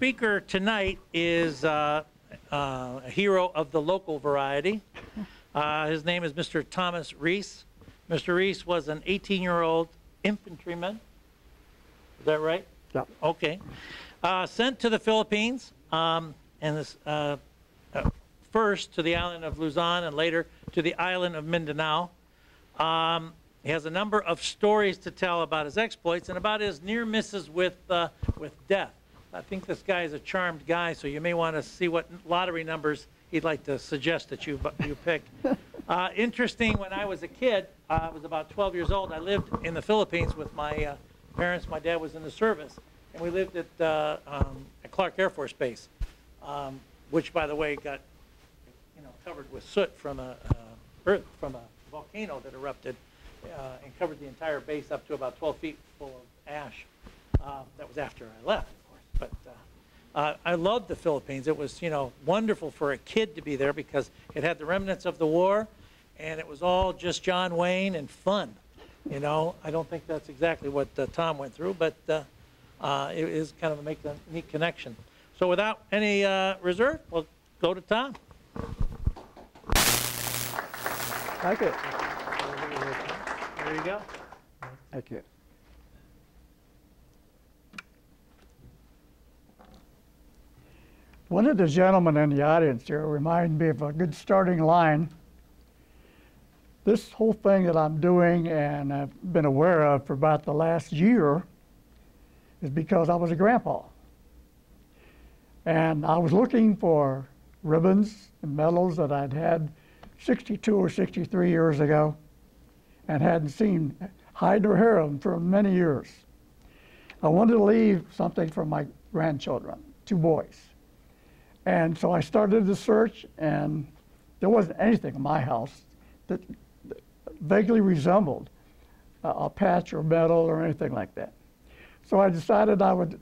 speaker tonight is uh, uh, a hero of the local variety. Uh, his name is Mr. Thomas Reese. Mr. Reese was an 18-year-old infantryman. Is that right? Yeah. Okay. Uh, sent to the Philippines, um, and this, uh, uh, first to the island of Luzon and later to the island of Mindanao. Um, he has a number of stories to tell about his exploits and about his near misses with, uh, with death. I think this guy is a charmed guy, so you may want to see what lottery numbers he'd like to suggest that you, you pick. Uh, interesting, when I was a kid, uh, I was about 12 years old, I lived in the Philippines with my uh, parents. My dad was in the service, and we lived at, uh, um, at Clark Air Force Base, um, which, by the way, got you know, covered with soot from a, uh, earth, from a volcano that erupted uh, and covered the entire base up to about 12 feet full of ash. Uh, that was after I left. But uh, uh, I loved the Philippines. It was, you know, wonderful for a kid to be there because it had the remnants of the war, and it was all just John Wayne and fun. You know, I don't think that's exactly what uh, Tom went through, but uh, uh, it is kind of a make a neat connection. So without any uh, reserve, we'll go to Tom. Thank you. There you go. Thank you. One of the gentlemen in the audience here reminded me of a good starting line. This whole thing that I'm doing and I've been aware of for about the last year is because I was a grandpa. And I was looking for ribbons and medals that I'd had 62 or 63 years ago and hadn't seen hide or hair of them for many years. I wanted to leave something for my grandchildren, two boys. And so I started the search, and there wasn't anything in my house that vaguely resembled a, patch or metal or anything like that. So I decided I would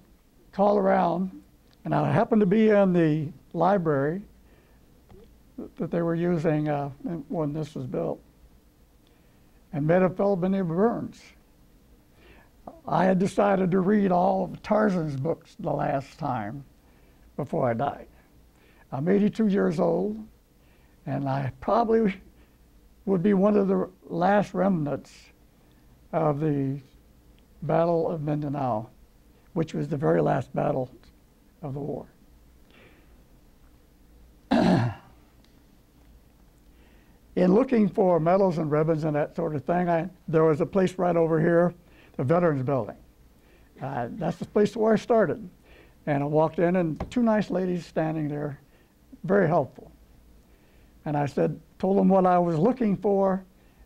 call around, and I happened to be in the library that they were using uh, when this was built, and met a fellow by the name Burns. I had decided to read all of Tarzan's books the last time before I died. I'm 82 years old, and I probably would be one of the last remnants of the Battle of Mindanao, which was the very last battle of the war. In looking for medals and ribbons and that sort of thing, I, there was a place right over here, the Veterans Building. Uh, that's the place where I started. And I walked in, and two nice ladies standing there, very helpful. And I said, told them what I was looking for,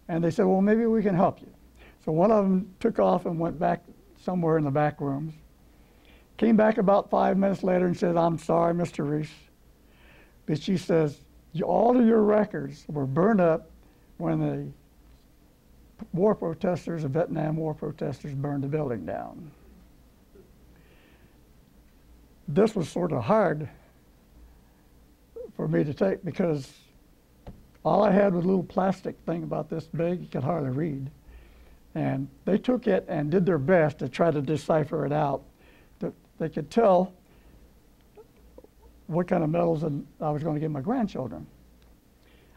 and they said, well, maybe we can help you. So one of them took off and went back somewhere in the back rooms. Came back about five minutes later and said, I'm sorry, Mr. Reese. But she says, all of your records were burned up when the war protesters, the Vietnam War protesters, burned the building down. This was sort of hard for me to take because all I had was a little plastic thing about this big, you could hardly read. And they took it and did their best to try to decipher it out. That they could tell what kind of medals I was going to give my grandchildren.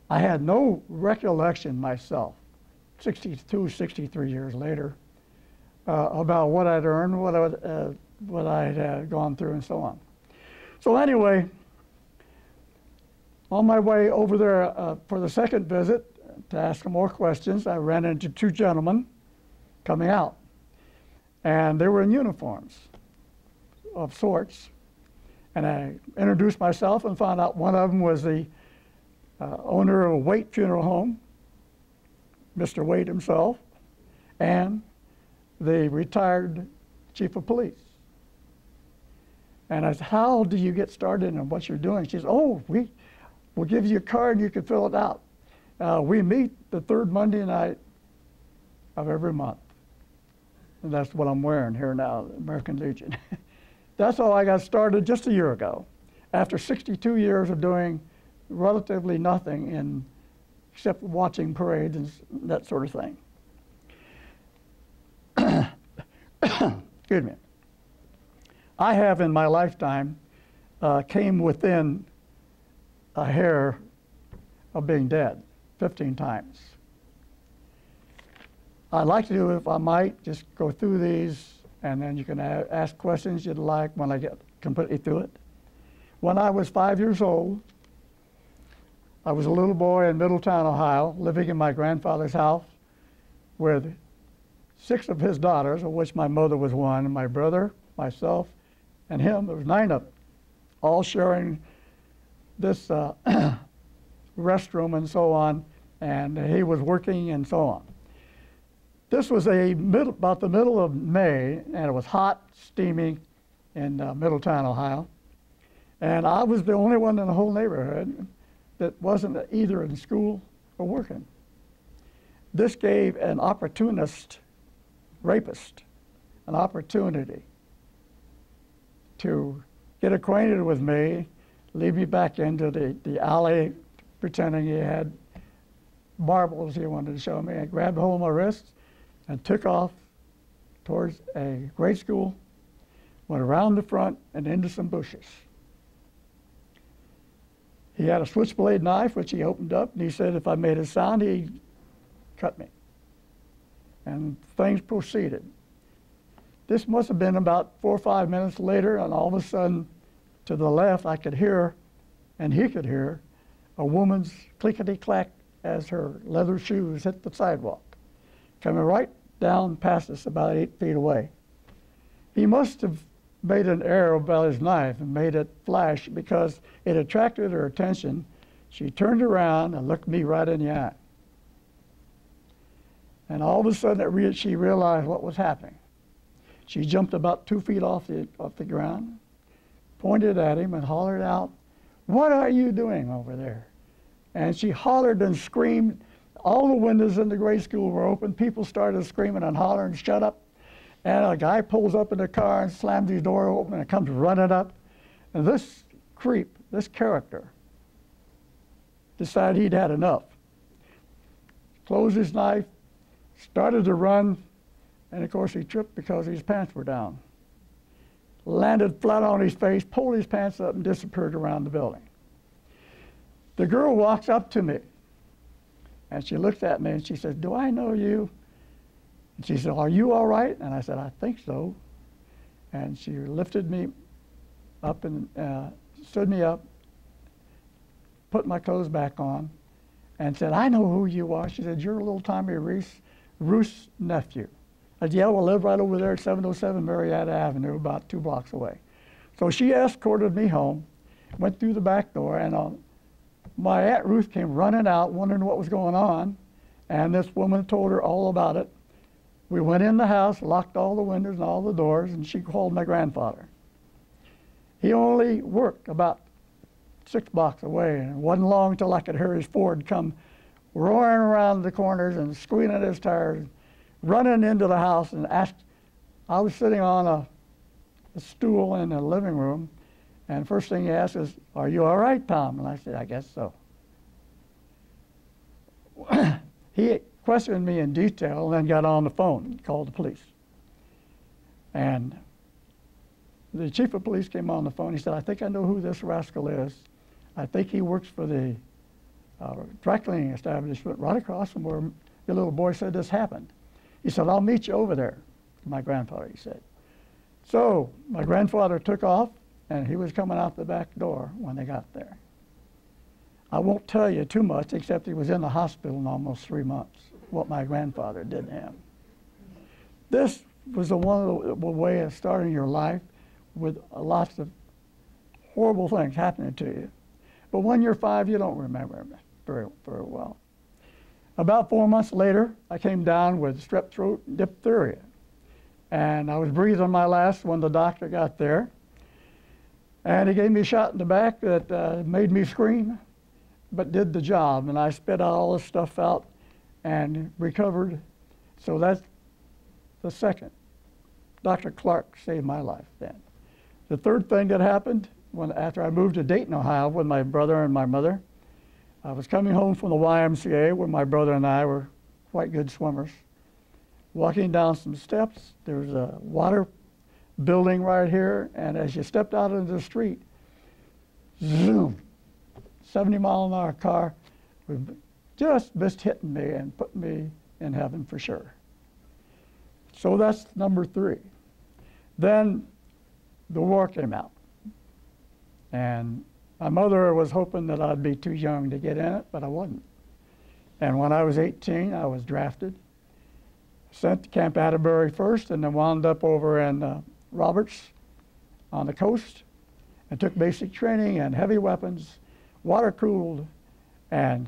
I had no recollection myself, 62, 63 years later, uh, about what I'd earned, what, I, uh, what I'd uh, gone through, and so on. So, anyway, on my way over there uh, for the second visit to ask more questions, I ran into two gentlemen coming out. And they were in uniforms of sorts. And I introduced myself and found out one of them was the uh, owner of a Waite Funeral Home, Mr. Waite himself, and the retired chief of police. And I said, How do you get started in what you're doing? She says, Oh, we, we'll give you a card and you can fill it out. Uh, we meet the third Monday night of every month. And that's what I'm wearing here now, American Legion. that's how I got started just a year ago, after 62 years of doing relatively nothing in, except watching parades and that sort of thing. Excuse me. I have in my lifetime uh, came within a hair of being dead 15 times. I'd like to do, if I might, just go through these and then you can ask questions you'd like when I get completely through it. When I was five years old, I was a little boy in Middletown, Ohio, living in my grandfather's house with six of his daughters, of which my mother was one, and my brother, myself, and him. There was nine of them, all sharing this uh, restroom and so on. And he was working and so on. This was a middle, about the middle of May, and it was hot, steamy in uh, Middletown, Ohio. And I was the only one in the whole neighborhood that wasn't either in school or working. This gave an opportunist rapist an opportunity to get acquainted with me, lead me back into the, the alley, pretending he had marbles he wanted to show me. I grabbed hold of my wrist and took off towards a grade school, went around the front and into some bushes. He had a switchblade knife, which he opened up, and he said if I made a sound, he'd cut me. And things proceeded. This must have been about four or five minutes later, and all of a sudden, to the left, I could hear, and he could hear, a woman's clickety clack as her leather shoes hit the sidewalk, coming right down past us about eight feet away. He must have made an arrow about his knife and made it flash because it attracted her attention. She turned around and looked me right in the eye. And all of a sudden, she realized what was happening. She jumped about two feet off the, off the ground, pointed at him, and hollered out, What are you doing over there? And she hollered and screamed. All the windows in the grade school were open. People started screaming and hollering, Shut up. And a guy pulls up in the car and slams his door open and comes running up. And this creep, this character, decided he'd had enough. Closed his knife, started to run, and of course he tripped because his pants were down. Landed flat on his face, pulled his pants up, and disappeared around the building. The girl walks up to me, and she looks at me and she says, Do I know you? And she said, Are you all right? And I said, I think so. And she lifted me up and uh, stood me up, put my clothes back on, and said, I know who you are. She said, You're little Tommy Reese, Ruth's nephew. I said, Yeah, well, live right over there at 707 Marietta Avenue, about two blocks away. So she escorted me home, went through the back door, and uh, my Aunt Ruth came running out, wondering what was going on. And this woman told her all about it. We went in the house, locked all the windows and all the doors, and she called my grandfather. He only worked about six blocks away, and it wasn't long till I could hear his Ford come roaring around the corners and squealing his tires, running into the house and asked. I was sitting on a, a stool in the living room, and first thing he asked is, "Are you all right, Tom?" And I said, "I guess so." he questioned me in detail and then got on the phone and called the police. And the chief of police came on the phone. He said, I think I know who this rascal is. I think he works for the uh, dry cleaning establishment right across from where your little boy said this happened. He said, I'll meet you over there. My grandfather, he said. So my grandfather took off, and he was coming out the back door when they got there. I won't tell you too much, except he was in the hospital in almost three months, what my grandfather did to him. This was a wonderful way of starting your life with lots of horrible things happening to you. But when you're five, you don't remember very, very well. About four months later, I came down with strep throat diphtheria. And I was breathing my last when the doctor got there. And he gave me a shot in the back that uh, made me scream, but did the job. And I spit all this stuff out and recovered. So that's the second. Dr. Clark saved my life then. The third thing that happened when after I moved to Dayton, Ohio, with my brother and my mother, I was coming home from the YMCA where my brother and I were quite good swimmers. Walking down some steps, there was a water building right here, and as you stepped out into the street, zoom, 70 mile an hour car just missed hitting me and put me in heaven for sure. So that's number three. Then the war came out. And my mother was hoping that I'd be too young to get in it, but I wasn't. And when I was 18, I was drafted, sent to Camp Atterbury first, and then wound up over in uh, Roberts on the coast and took basic training and heavy weapons, water cooled, and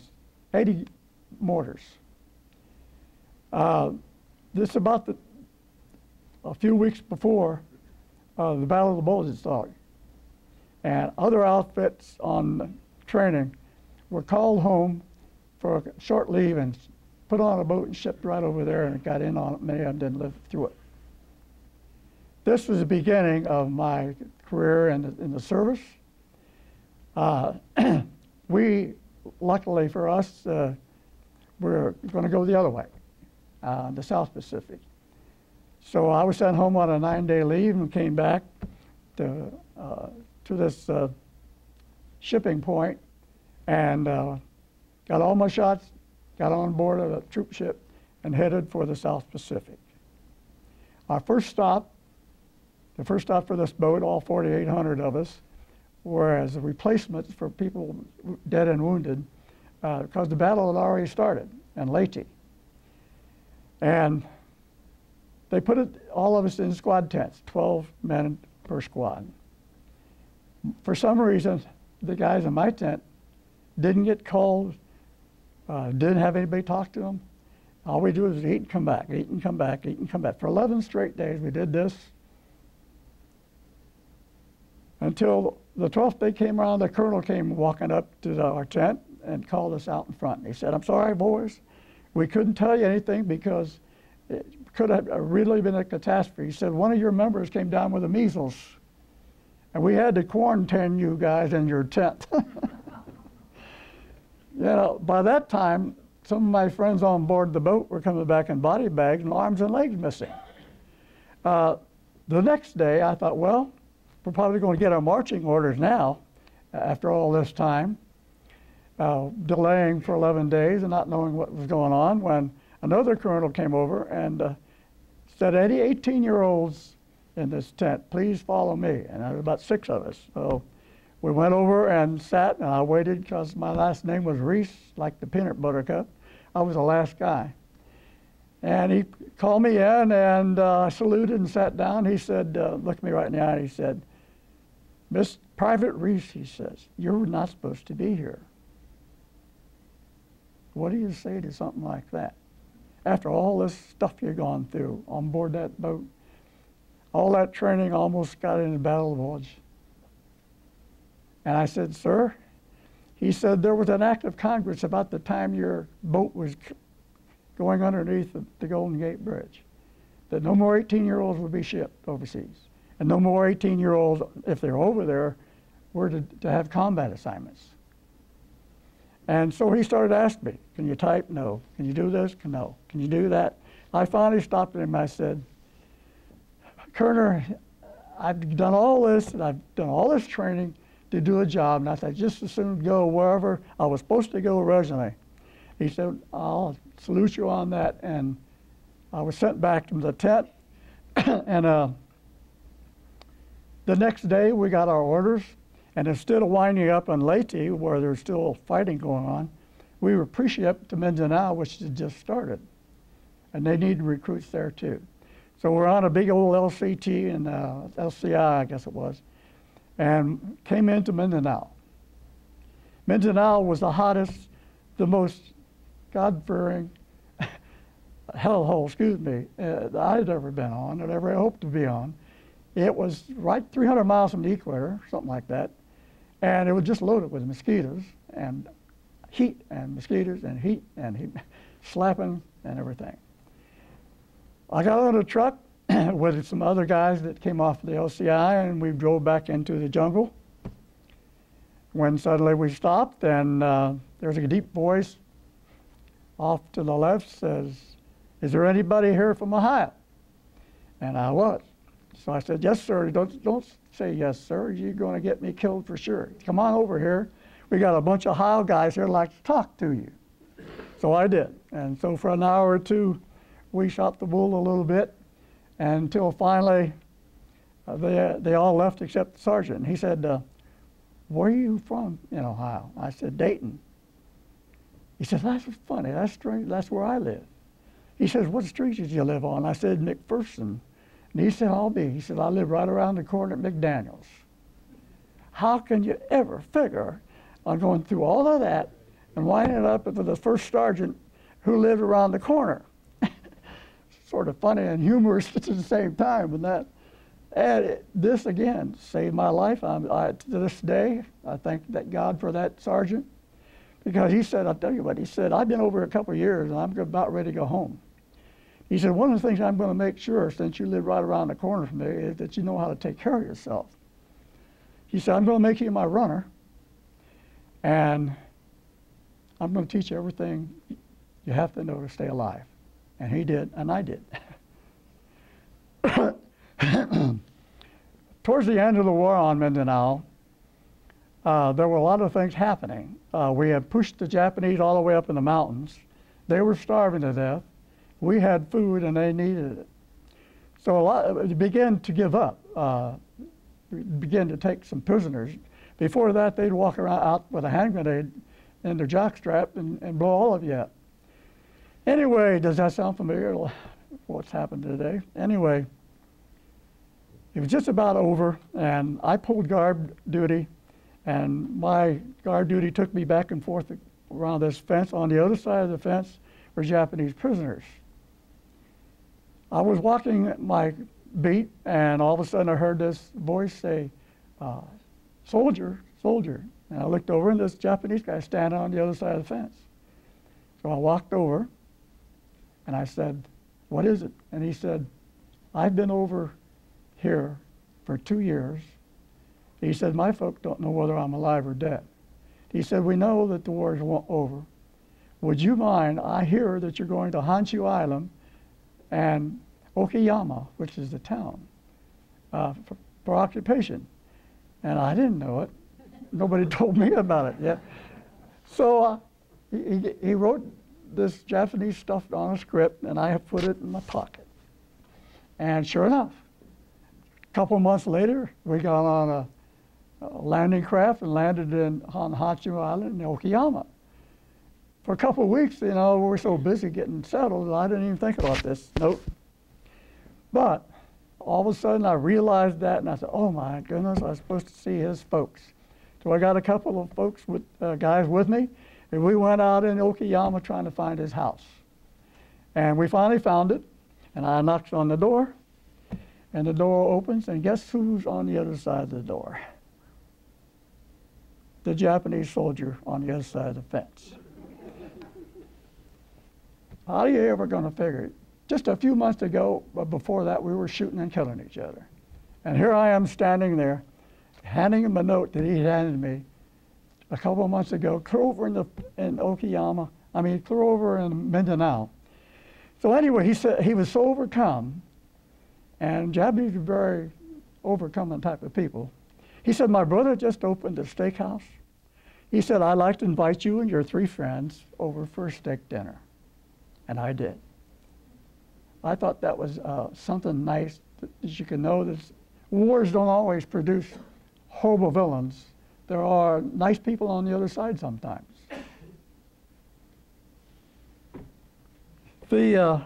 80 mortars. Uh, this about the, a few weeks before uh, the Battle of the Bulges started. And other outfits on training were called home for a short leave and put on a boat and shipped right over there and got in on it. Many of them didn't live through it. This was the beginning of my career in the, in the service. Uh, we, luckily for us, uh, we're going to go the other way, uh, the South Pacific. So I was sent home on a nine-day leave and came back to, uh, to this uh, shipping point and uh, got all my shots, got on board of a troop ship, and headed for the South Pacific. Our first stop the first stop for this boat, all 4,800 of us, were as replacements for people dead and wounded because uh, the battle had already started in Leyte. And they put it, all of us in squad tents, 12 men per squad. For some reason, the guys in my tent didn't get called, uh, didn't have anybody talk to them. All we do is eat and come back, eat and come back, eat and come back. For 11 straight days, we did this until the 12th day came around, the colonel came walking up to the, our tent and called us out in front. He said, I'm sorry, boys, we couldn't tell you anything because it could have really been a catastrophe. He said, one of your members came down with the measles, and we had to quarantine you guys in your tent. you know, by that time, some of my friends on board the boat were coming back in body bags and arms and legs missing. Uh, the next day, I thought, well, we're probably going to get our marching orders now after all this time, uh, delaying for 11 days and not knowing what was going on when another colonel came over and uh, said, any 18 year olds in this tent, please follow me. And there were about six of us. So we went over and sat, and I waited because my last name was Reese, like the peanut butter cup. I was the last guy. And he called me in and uh, I saluted and sat down. He said, uh, looked me right in the eye, and he said, Miss Private Reese, he says, you're not supposed to be here. What do you say to something like that? After all this stuff you've gone through on board that boat, all that training almost got in the Battle Bulge. And I said, Sir, he said there was an act of Congress about the time your boat was going underneath the, the Golden Gate Bridge that no more 18 year olds would be shipped overseas and no more 18 year olds, if they're over there, were to, to have combat assignments. And so he started asking me, Can you type? No. Can you do this? No. Can you do that? I finally stopped him. And I said, Kerner, I've done all this and I've done all this training to do a job, and I said, just as soon go wherever I was supposed to go originally. He said, I'll salute you on that. And I was sent back to the tent, and uh, the next day, we got our orders, and instead of winding up in Leyte, where there's still fighting going on, we were pre-shipped to Mindanao, which had just started, and they needed recruits there too. So we're on a big old LCT and uh, LCI, I guess it was, and came into Mindanao. Mindanao was the hottest, the most God-fearing hellhole, excuse me, uh, I'd ever been on, and ever hoped to be on It was right 300 miles from the equator, something like that, and it was just loaded with mosquitoes and heat and mosquitoes and heat and heat, slapping and everything. I got on a truck with some other guys that came off the LCI, and we drove back into the jungle. When suddenly we stopped, and uh, there's a deep voice off to the left says, "Is there anybody here from Ohio?" And I was. So I said, "Yes, sir." Don't don't say yes, sir. You're going to get me killed for sure. Come on over here. We got a bunch of Ohio guys here like to talk to you. So I did, and so for an hour or two, we shot the bull a little bit, until finally uh, they, they all left except the sergeant. He said, uh, where are you from in Ohio? I said, Dayton. He said, that's funny. That's strange. That's where I live. He says, what street did you live on? I said, McPherson. And he said, I'll be. He said, I live right around the corner at McDaniels. How can you ever figure on going through all of that and winding up with the first sergeant who lived around the corner? Sort of funny and humorous at the same time. And that, and it, this again saved my life. I'm, I, to this day, I thank that God for that sergeant, because he said, I'll tell you what, he said, I've been over a couple of years and I'm about ready to go home. He said, one of the things I'm going to make sure, since you live right around the corner from me, is that you know how to take care of yourself. He said, I'm going to make you my runner, and I'm going to teach you everything you have to know to stay alive. And he did, and I did. Towards the end of the war on Mindanao, uh, there were a lot of things happening. Uh, we had pushed the Japanese all the way up in the mountains. They were starving to death. We had food and they needed it. So a lot, began to give up. Uh, began to take some prisoners. Before that, they'd walk around out with a hand grenade in their jockstrap and, and blow all of you up. Anyway, does that sound familiar? What's happened today? Anyway, it was just about over, and I pulled guard duty, and my guard duty took me back and forth around this fence. On the other side of the fence were Japanese prisoners. I was walking my beat, and all of a sudden I heard this voice say, uh, Soldier, soldier. And I looked over, and this Japanese guy standing on the other side of the fence. So I walked over, and I said, What is it? And he said, I've been over here for two years. He said, My folk don't know whether I'm alive or dead. He said, We know that the war is over. Would you mind? I hear that you're going to Honshu Island and Okayama, which is the town, uh, for, for occupation. And I didn't know it. Nobody told me about it yet. So uh, he, he wrote this Japanese stuff on a script, and I have put it in my pocket. And sure enough, a couple months later, we got on a, a landing craft and landed in, on Island in Okayama. For a couple of weeks, you know, we were so busy getting settled, I didn't even think about this. Nope. But all of a sudden, I realized that, and I said, "Oh my goodness, I was supposed to see his folks." So I got a couple of folks with uh, guys with me, and we went out in Okayama trying to find his house. And we finally found it, and I knocked on the door, and the door opens, and guess who's on the other side of the door? The Japanese soldier on the other side of the fence. How are you ever going to figure it? Just a few months ago, before that, we were shooting and killing each other. And here I am standing there, handing him a note that he handed me a couple of months ago, clear over in, the, in Okayama, I mean, clear over in Mindanao. So anyway, he said he was so overcome, and Japanese are very overcoming type of people. He said, my brother just opened a steakhouse. He said, I'd like to invite you and your three friends over for a steak dinner. And I did. I thought that was uh, something nice that you can know that wars don't always produce horrible villains there are nice people on the other side sometimes. The, uh,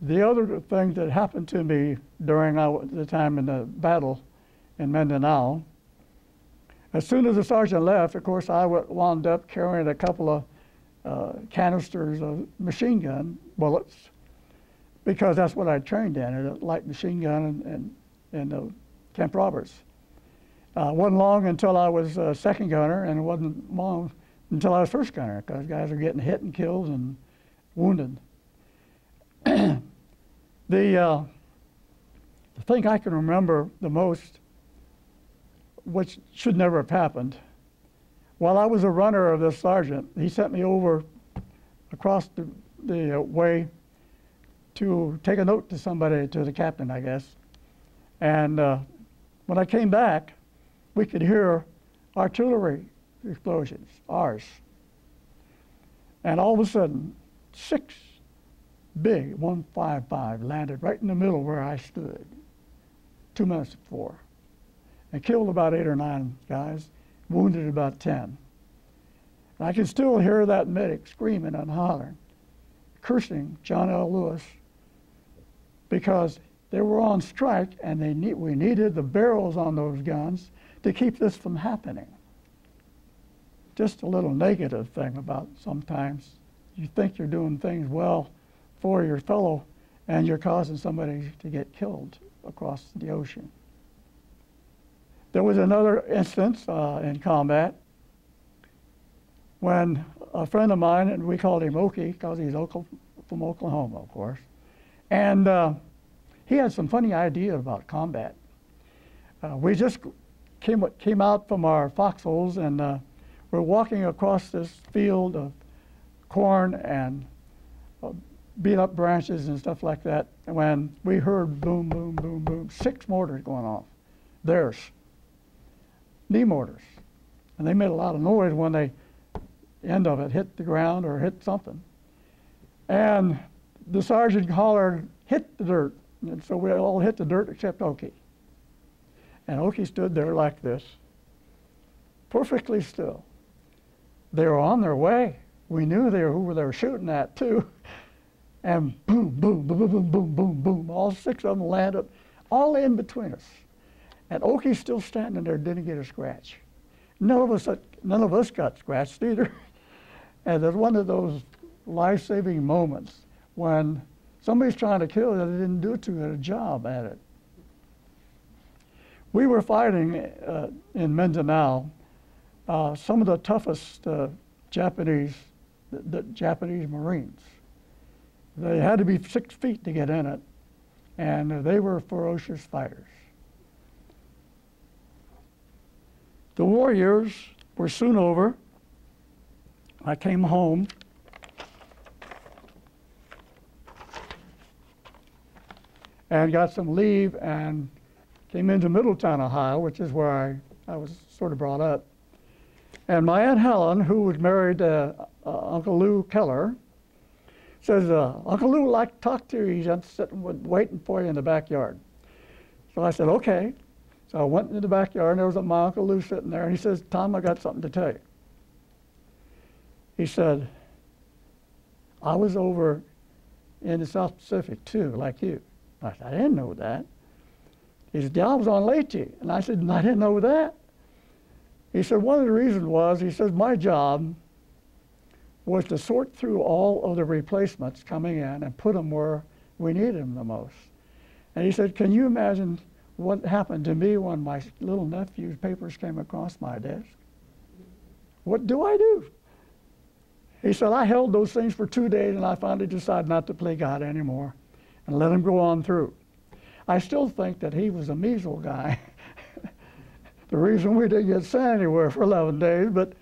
the other thing that happened to me during the time in the battle in Mindanao, as soon as the sergeant left, of course, I wound up carrying a couple of uh, canisters of machine gun bullets because that's what I trained in, a light machine gun and, and in uh, Camp Roberts. Uh, wasn't long until I was uh, second gunner, and it wasn't long until I was first gunner because guys are getting hit and killed and wounded. the, uh, the thing I can remember the most, which should never have happened, while I was a runner of this sergeant, he sent me over across the, the uh, way to take a note to somebody, to the captain, I guess. And uh, when I came back, we could hear artillery explosions, ours. And all of a sudden, six big 155 landed right in the middle where I stood, two minutes before, and killed about eight or nine guys, wounded about 10. And I can still hear that medic screaming and hollering, cursing John L. Lewis because they were on strike and they we needed the barrels on those guns to keep this from happening. Just a little negative thing about sometimes you think you're doing things well for your fellow and you're causing somebody to get killed across the ocean. There was another instance uh, in combat when a friend of mine, and we called him Okie because he's from Oklahoma, of course, and uh, he had some funny idea about combat. Uh, we just came, came out from our foxholes and uh, we're walking across this field of corn and uh, beat up branches and stuff like that when we heard boom, boom, boom, boom, six mortars going off. Theirs. Knee mortars. And they made a lot of noise when they end of it hit the ground or hit something. And the sergeant hollered, hit the dirt. And so we all hit the dirt except Okie. And oh, Okie stood there like this, perfectly still. They were on their way. We knew they were who they were shooting at too. And boom, boom, boom, boom, boom, boom, boom, boom. All six of them landed, all in between us. And oh, Okie's still standing there, didn't get a scratch. None of us, uh, none of us got scratched either. And it's one of those life-saving moments when somebody's trying to kill you, they didn't do too good a job at it. We were fighting uh, in Mindanao uh, some of the toughest uh, Japanese, the, the Japanese Marines. They had to be six feet to get in it, and they were ferocious fighters. The war years were soon over. I came home. And got some leave and came into Middletown, Ohio, which is where I, I was sort of brought up. And my Aunt Helen, who was married to uh, Uncle Lou Keller, says, uh, Uncle Lou would like to talk to you. He's just sitting waiting for you in the backyard. So I said, okay. So I went into the backyard, and there was my Uncle Lou sitting there, and he says, Tom, I got something to tell you. He said, I was over in the South Pacific too, like you. I said, I didn't know that. He said, yeah, I was on Leyte. And I said, I didn't know that. He said, one of the reasons was, he says, my job was to sort through all of the replacements coming in and put them where we needed them the most. And he said, can you imagine what happened to me when my little nephew's papers came across my desk? What do I do? He said, I held those things for two days and I finally decided not to play God anymore and let him go on through. I still think that he was a measles guy. the reason we didn't get sent anywhere for 11 days, but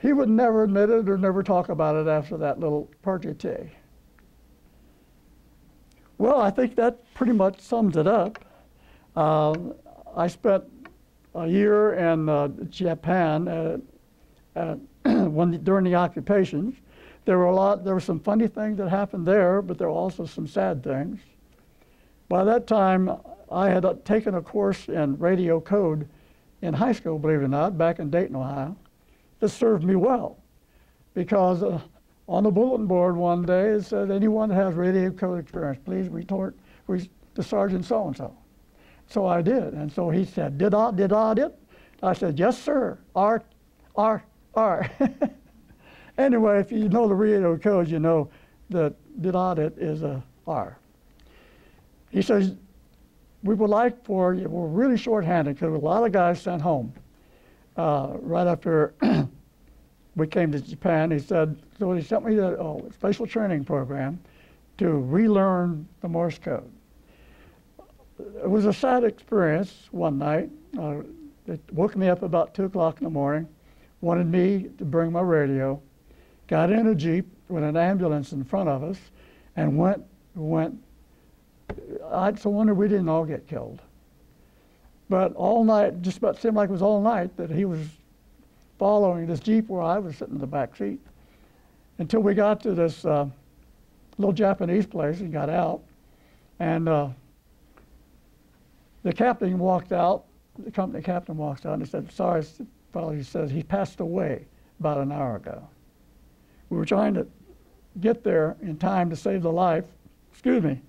he would never admit it or never talk about it after that little party. Well, I think that pretty much sums it up. Uh, I spent a year in uh, Japan uh, uh when, during the occupations. There were a lot. There were some funny things that happened there, but there were also some sad things. By that time, I had taken a course in radio code in high school, believe it or not, back in Dayton, Ohio. This served me well because uh, on the bulletin board one day it said, anyone that has radio code experience, please retort re- to Sergeant so-and-so. So I did. And so he said, did I, did I, did? I said, yes, sir. R, R, R. anyway, if you know the radio code, you know that did audit is a R. He says, we would like for, we're really shorthanded because a lot of guys sent home. Uh, right after we came to Japan, he said, so he sent me to a special training program to relearn the Morse code. It was a sad experience one night. Uh, they woke me up about 2 o'clock in the morning, wanted me to bring my radio, got in a Jeep with an ambulance in front of us, and went, went I so wonder we didn't all get killed. But all night, just about seemed like it was all night that he was following this Jeep where I was sitting in the back seat until we got to this uh, little Japanese place and got out. And uh, the captain walked out, the company captain walked out and he said, sorry, fellow, he said, he passed away about an hour ago. We were trying to get there in time to save the life, excuse me,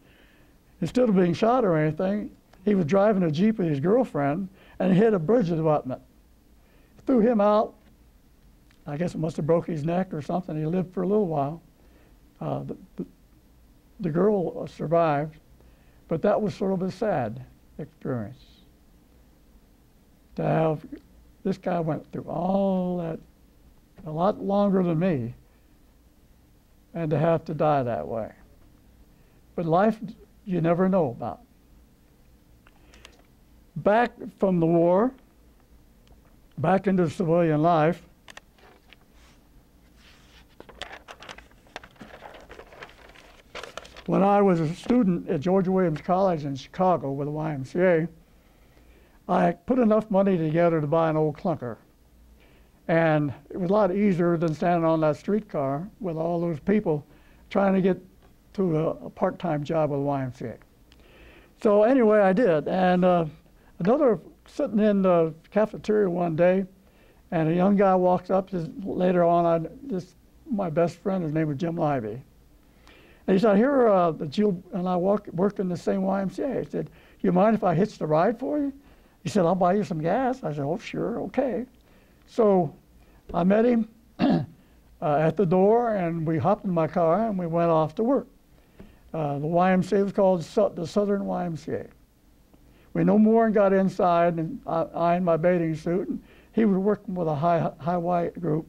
Instead of being shot or anything, he was driving a Jeep with his girlfriend and hit a bridge abutment. Threw him out. I guess it must have broke his neck or something. He lived for a little while. Uh, the, the, the girl survived, but that was sort of a sad experience. To have this guy went through all that, a lot longer than me, and to have to die that way. But life you never know about. Back from the war, back into civilian life, when I was a student at George Williams College in Chicago with the YMCA, I put enough money together to buy an old clunker. And it was a lot easier than standing on that streetcar with all those people trying to get to a, part-time job with YMCA. So anyway, I did. And uh, another, sitting in the cafeteria one day, and a young guy walks up. Later on, I, this my best friend. His name was Jim Livey. And he said, "Here, uh, you and I work, worked in the same YMCA." He said, "You mind if I hitch the ride for you?" He said, "I'll buy you some gas." I said, "Oh, sure, okay." So I met him uh, at the door, and we hopped in my car and we went off to work. Uh, the YMCA was called the Southern YMCA. We no more and got inside, and I, I in my bathing suit, and he was working with a high, high white group,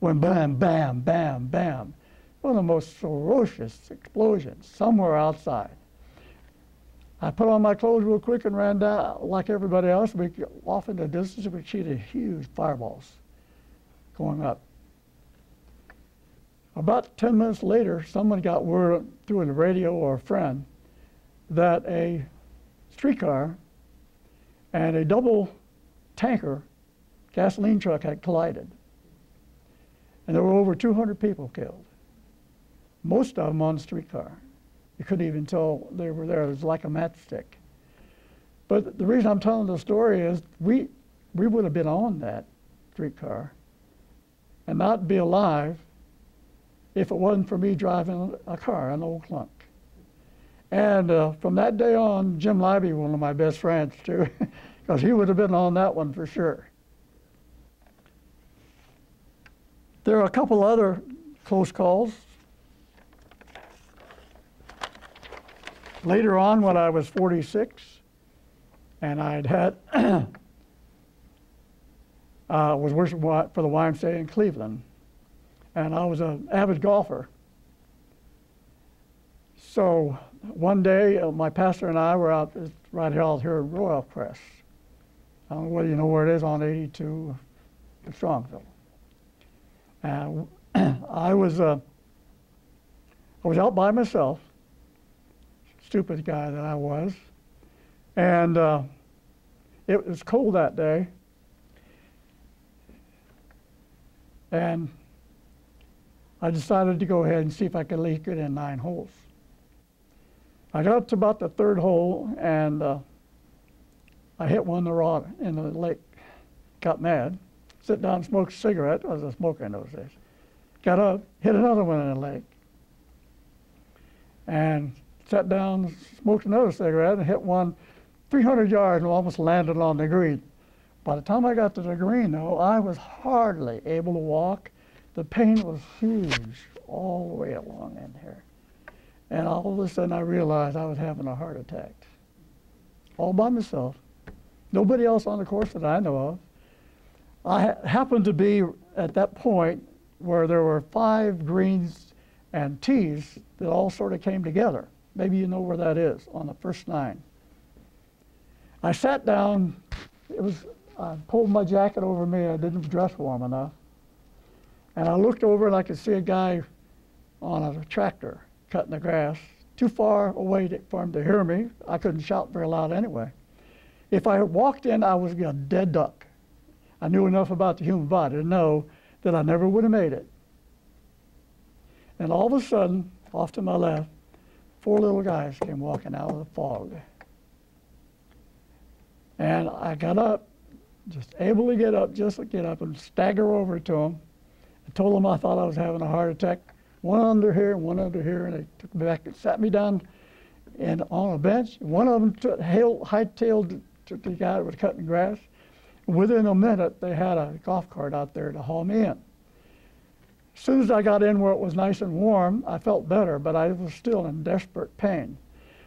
when bam, bam, bam, bam. One of the most ferocious explosions somewhere outside. I put on my clothes real quick and ran down like everybody else. We off in the distance, we see the huge fireballs going up. About 10 minutes later, someone got word through the radio or a friend that a streetcar and a double tanker gasoline truck had collided. And there were over 200 people killed, most of them on the streetcar. You couldn't even tell they were there. It was like a matchstick. But the reason I'm telling the story is we, we would have been on that streetcar and not be alive if it wasn't for me driving a car, an old clunk. And uh, from that day on, Jim Libby, one of my best friends too, because he would have been on that one for sure. There are a couple other close calls. Later on, when I was 46, and I'd had uh, was working for the YMCA in Cleveland, and I was an avid golfer. So one day, uh, my pastor and I were out right here out here at Royal Crest. I don't know whether you know where it is on 82 in Strongsville. And I was uh, I was out by myself, stupid guy that I was, and uh, it was cold that day, and I decided to go ahead and see if I could leak it in nine holes. I got to about the third hole and uh, I hit one in the rod in the lake. Got mad, sit down smoked a cigarette. I was a smoker in those days. Got up, hit another one in the lake, and sat down, smoked another cigarette, and hit one 300 yards and almost landed on the green. By the time I got to the green, though, I was hardly able to walk the pain was huge all the way along in here. And all of a sudden I realized I was having a heart attack. all by myself. Nobody else on the course that I know of. I ha- happened to be at that point where there were five greens and tees that all sort of came together. Maybe you know where that is on the first nine. I sat down. It was I pulled my jacket over me. I didn't dress warm enough. And I looked over and I could see a guy on a tractor cutting the grass, too far away to, for him to hear me. I couldn't shout very loud anyway. If I had walked in, I was a dead duck. I knew enough about the human body to know that I never would have made it. And all of a sudden, off to my left, four little guys came walking out of the fog. And I got up, just able to get up, just to get up and stagger over to them. Told them I thought I was having a heart attack. One under here and one under here, and they took me back and sat me down and on a bench. One of them took, hail, hightailed to the guy that was cutting grass. Within a minute, they had a golf cart out there to haul me in. As soon as I got in where it was nice and warm, I felt better, but I was still in desperate pain.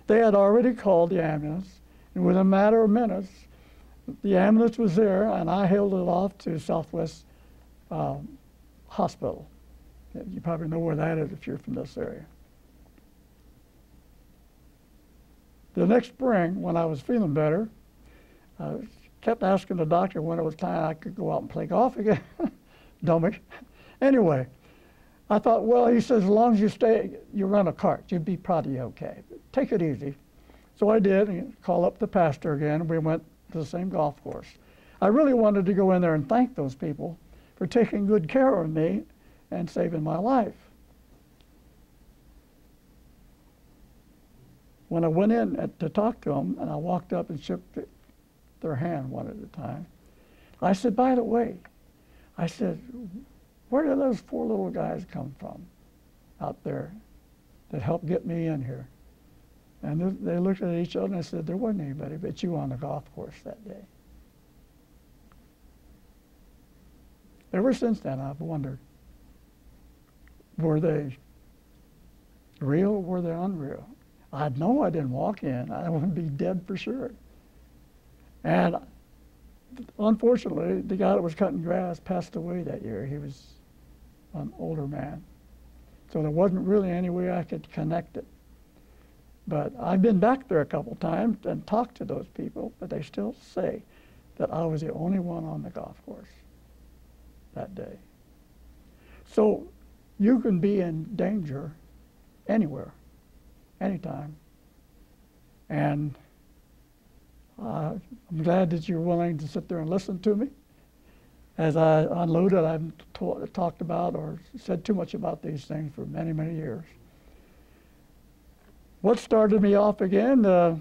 They had already called the ambulance, and within a matter of minutes, the ambulance was there, and I hailed it off to Southwest um, Hospital. You probably know where that is if you're from this area. The next spring, when I was feeling better, I kept asking the doctor when it was time I could go out and play golf again. Dummy. Anyway, I thought, well, he says, as long as you stay, you run a cart, you'd be probably okay. Take it easy. So I did, and call up the pastor again. And we went to the same golf course. I really wanted to go in there and thank those people for taking good care of me and saving my life. When I went in at, to talk to them, and I walked up and shook th- their hand one at a time, I said, by the way, I said, where did those four little guys come from out there that helped get me in here? And th- they looked at each other and said, there wasn't anybody but you on the golf course that day. Ever since then, I've wondered, were they real or were they unreal? I'd know I didn't walk in. I would be dead for sure. And unfortunately, the guy that was cutting grass passed away that year. He was an older man. So there wasn't really any way I could connect it. But I've been back there a couple times and talked to those people, but they still say that I was the only one on the golf course that day. So you can be in danger anywhere, anytime. And uh, I'm glad that you're willing to sit there and listen to me. As I unloaded, I haven't ta- talked about or said too much about these things for many, many years. What started me off again? Uh,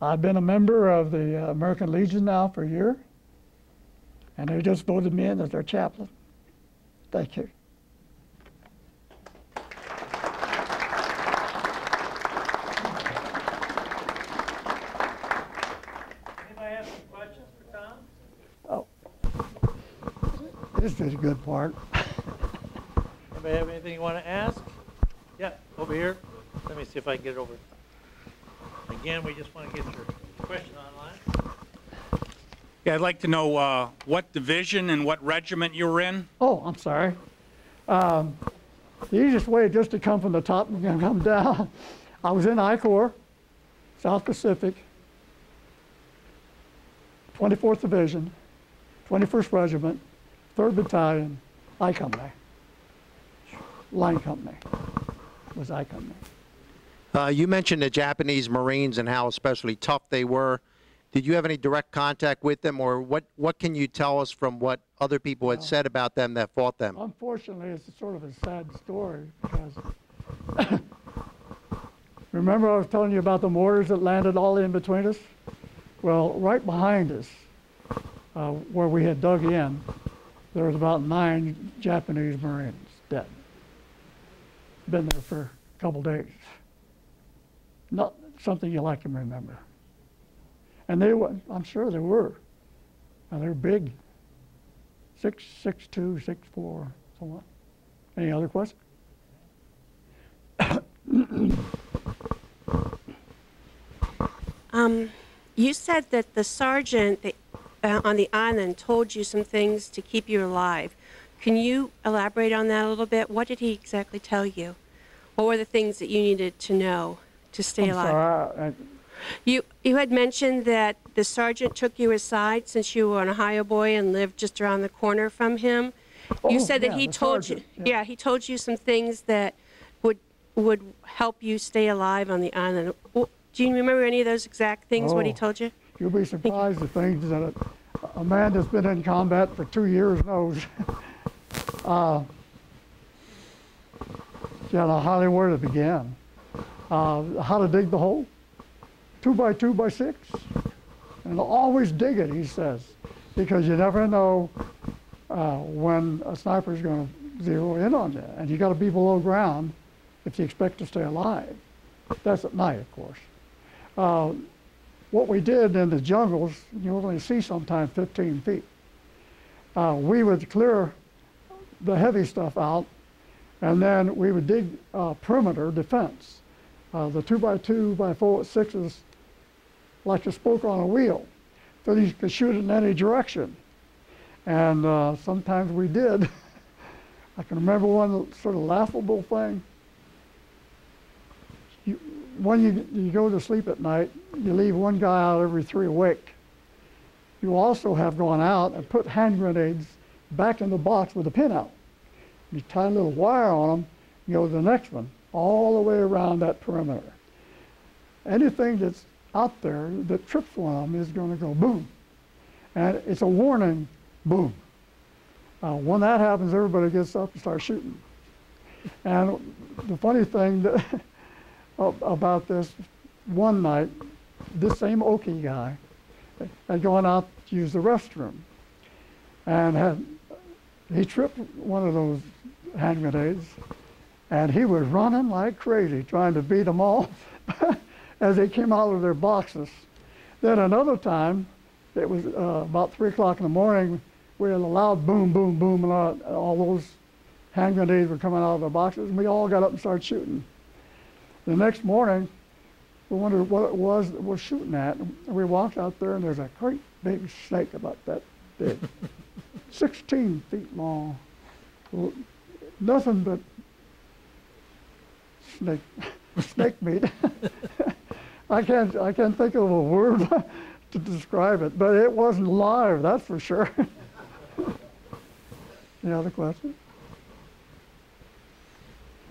I've been a member of the American Legion now for a year, and they just voted me in as their chaplain. Thank you. Anybody have some questions for Tom? Oh, this is a good part. Anybody have anything you want to ask? Yeah, over here. Let me see if I can get it over. Again, we just want to get your question online. Yeah, I'd like to know uh, what division and what regiment you were in. Oh, I'm sorry. Um, the easiest way just to come from the top and come down. I was in I Corps, South Pacific, 24th Division, 21st Regiment, 3rd Battalion, I Company. Line Company was I Company. Uh, you mentioned the Japanese Marines and how especially tough they were. Did you have any direct contact with them, or what, what can you tell us from what other people had said about them that fought them? Unfortunately, it's sort of a sad story because remember I was telling you about the mortars that landed all in between us? Well, right behind us, uh, where we had dug in, there was about nine Japanese Marines dead. Been there for a couple days. Not something you like to remember. And they were, I'm sure they were. And they're big six, six, two, six, four, so on. Any other questions? Um, you said that the sergeant that, uh, on the island told you some things to keep you alive. Can you elaborate on that a little bit? What did he exactly tell you? What were the things that you needed to know to stay I'm alive? sorry, I- I- You you had mentioned that the sergeant took you aside since you were an Ohio boy and lived just around the corner from him. You Oh, said that he told you, yeah. yeah. he told you some things that would would help you stay alive on the island. Do you remember any of those exact things? What he Oh. told you? You'll be surprised the things that a, a man that's been in combat for two years knows. uh, yeah, I hardly where to begin. Uh, how to dig the hole, two by two by six, and always dig it. He says, because you never know uh, when a sniper's going to zero in on you, and you got to be below ground if you expect to stay alive. That's at night, of course. Uh, what we did in the jungles, you only see sometimes 15 feet. Uh, we would clear the heavy stuff out, and then we would dig uh, perimeter defense. Uh, the two by two by four sixes, like a spoke on a wheel, so you could shoot in any direction. And uh, sometimes we did. I can remember one sort of laughable thing. You, when you, you go to sleep at night, you leave one guy out every three awake. You also have gone out and put hand grenades back in the box with a pin out. You tie a little wire on them, you go to the next one, all the way around that perimeter. Anything that's out there that them is going to go boom. And it's a warning boom. Uh, when that happens, everybody gets up and starts shooting. And the funny thing that about this one night, this same Okie guy had gone out to use the restroom and had he tripped one of those hand grenades and he was running like crazy trying to beat them all as they came out of their boxes. Then another time, it was uh, about three o'clock in the morning, we had a loud boom, boom, boom, and all, all those hand grenades were coming out of the boxes, and we all got up and started shooting. The next morning, we wondered what it was that we're shooting at. And we walked out there, and there's a great big snake about that big, 16 feet long. Nothing but snake, snake meat. I can't, I can't think of a word to describe it, but it wasn't live, that's for sure. Any other questions?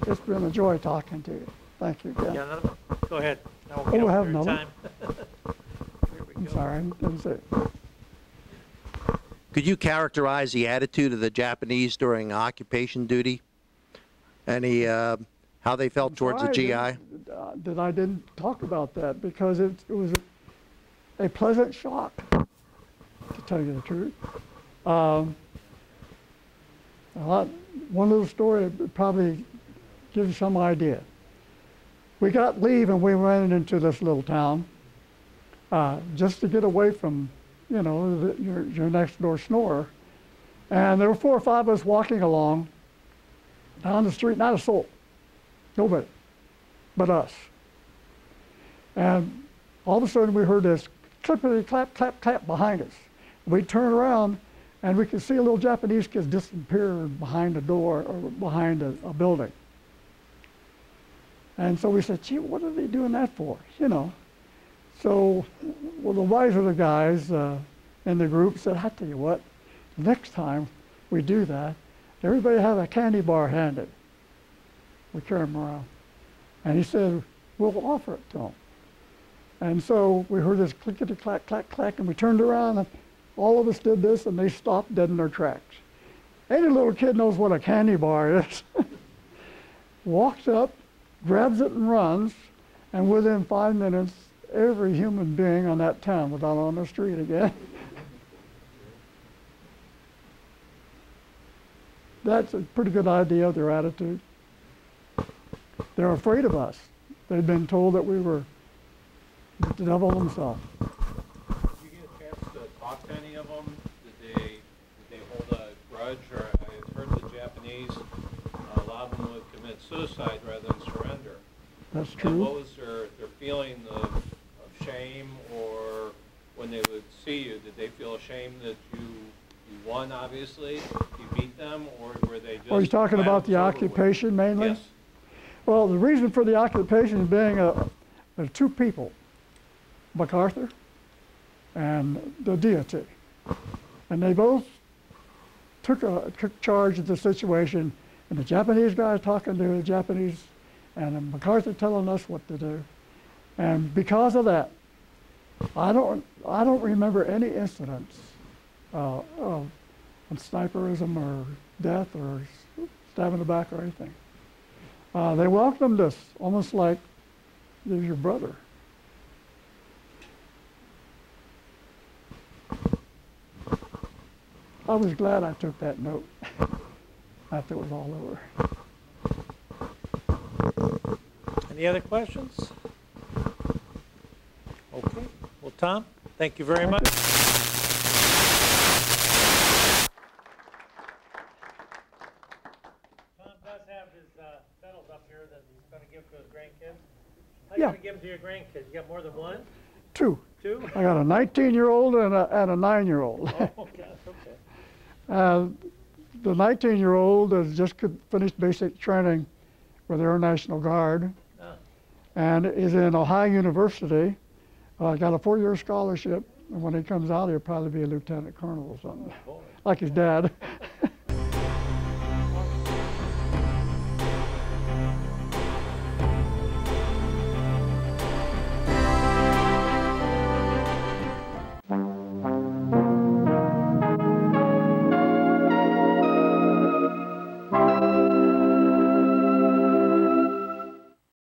It's been a joy talking to you. Thank you, Ken. Yeah, another? Go ahead. Now we'll Oh, get we over have another? time. Here we I'm go. sorry, I didn't say. Could you characterize the attitude of the Japanese during occupation duty? Any, uh, how they felt towards the GI? That- uh, That I didn't talk about that because it, it was a pleasant shock, to tell you the truth. Um, lot, one little story probably gives you some idea. We got leave and we went into this little town uh, just to get away from, you know, the, your, your next door snorer. And there were four or five of us walking along down the street, not a soul. Nobody but us. And all of a sudden we heard this clippity clap, clap, clap behind us. We turn around and we could see a little Japanese kid disappear behind a door or behind a, a building. And so we said, gee, what are they doing that for? You know. So, well, the wiser the guys uh, in the group said, I tell you what, next time we do that, everybody have a candy bar handed. We carry them around. And he said, we'll offer it to them. And so we heard this clickety clack, clack, clack, and we turned around and all of us did this and they stopped dead in their tracks. Any little kid knows what a candy bar is. Walks up, grabs it and runs, and within five minutes, every human being on that town was out on the street again. That's a pretty good idea of their attitude. They're afraid of us. They've been told that we were the devil himself. Did you get a chance to talk to any of them? Did they, did they hold a grudge, or I've heard the Japanese, uh, a lot of them would commit suicide rather than surrender. That's And what was their, their feeling of, of shame or when they would see you, did they feel ashamed that you, you won, obviously? You beat them, or were they oh, just? Are you talking about the over with? occupation mainly? Yes. Well, the reason for the occupation being uh, two people, MacArthur and the deity. And they both took, uh, took charge of the situation, and the Japanese guy talking to the Japanese, and MacArthur telling us what to do. And because of that, I don't, I don't remember any incidents uh, of, of sniperism or death or s- stab in the back or anything. Uh, they welcomed us almost like they're your brother. I was glad I took that note after it was all over. Any other questions? Okay, well, Tom, thank you very much. Tom does have his uh, medals up here that he's going to give to his grandkids. How you Yeah. going to give them to your grandkids? You got more than one? Two. Two? I got a 19-year-old and a, and a nine-year-old. Oh, gosh, okay. Uh, the 19-year-old has just finished basic training with the Air National Guard Ah. and is in Ohio University. Uh, got a four-year scholarship, and when he comes out, he'll probably be a lieutenant colonel or something, Boy. like his dad.